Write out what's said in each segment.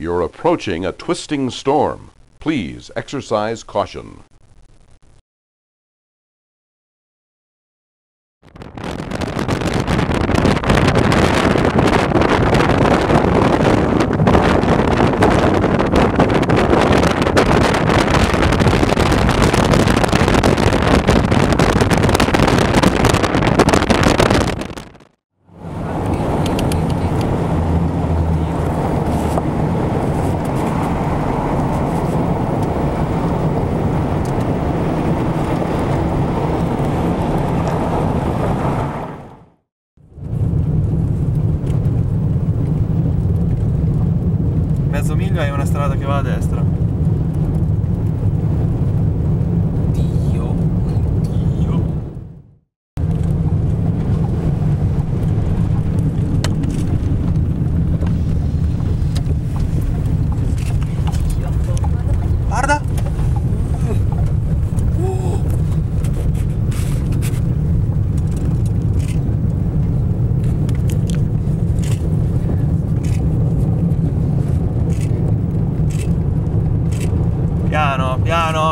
You're approaching a twisting storm. Please exercise caution. Miglio hai una strada che va a destra.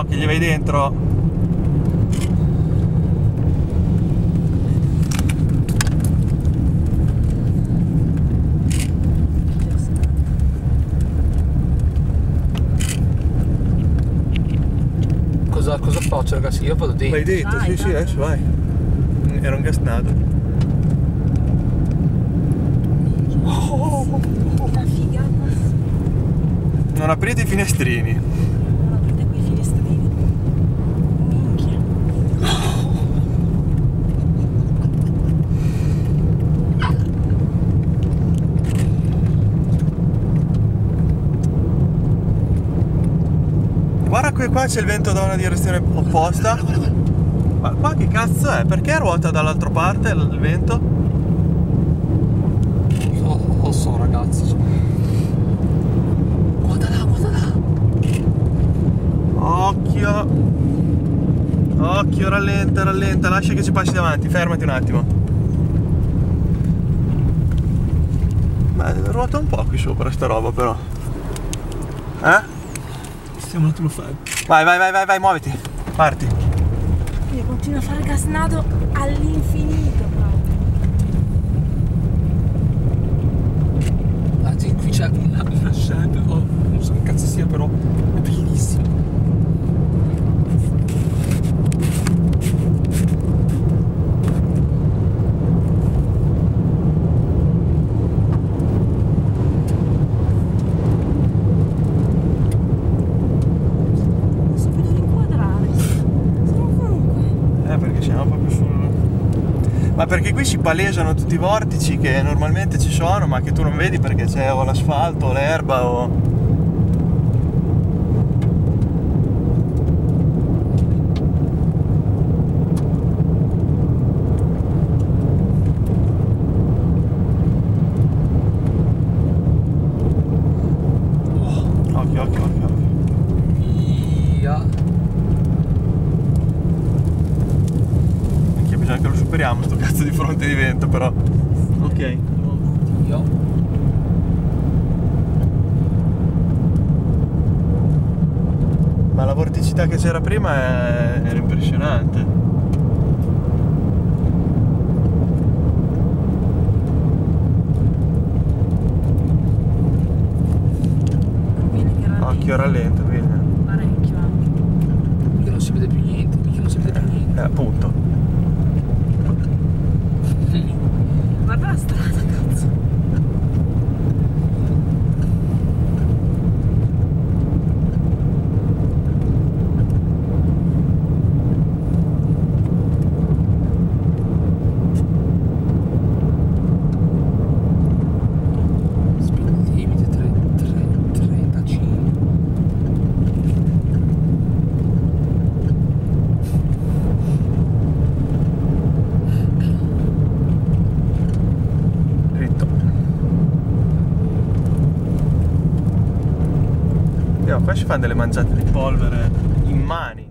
Che gli vai dentro. Cosa, cosa faccio ragazzi? Io vado dentro. Vai dentro, Vai, sì, sì, dai. adesso vai. Era un gasnato. Non aprite i finestrini. Non aprite quei finestrini. Minchia. Qui qua c'è il vento da una direzione opposta. Ma qua che cazzo è? Perché ruota dall'altra parte il vento? Lo, lo so ragazzi. Guarda là, guarda là. Occhio. Occhio, rallenta, rallenta, lascia che ci passi davanti, fermati un attimo. Beh, ruota un po' qui sopra sta roba però. Eh? Stiamo un attimo fermi. Vai, vai, vai, vai, vai, muoviti. Parti. Quindi continua a fare gasnato all'infinito proprio. Ragazzi, qui c'è una, una scelta. Oh, non so che cazzo sia, però è bellissimo. Non so più dove inquadrare. Siamo comunque. Eh, perché siamo proprio sul. Ma perché qui si palesano tutti i vortici che normalmente ci sono, ma che tu non vedi perché c'è o l'asfalto o l'erba o. Occhio, occhio, occhio, occhio. Via. Minchia, bisogna che lo superiamo sto cazzo di fronte di vento però. Ok. Dio. Ma la vorticità che c'era prima è- era impressionante. Occhio rallento, quindi. Parecchio anche. Non si vede più niente, non si vede più niente. Eh, appunto. Guarda la qua ci fanno delle mangiate di polvere in mani.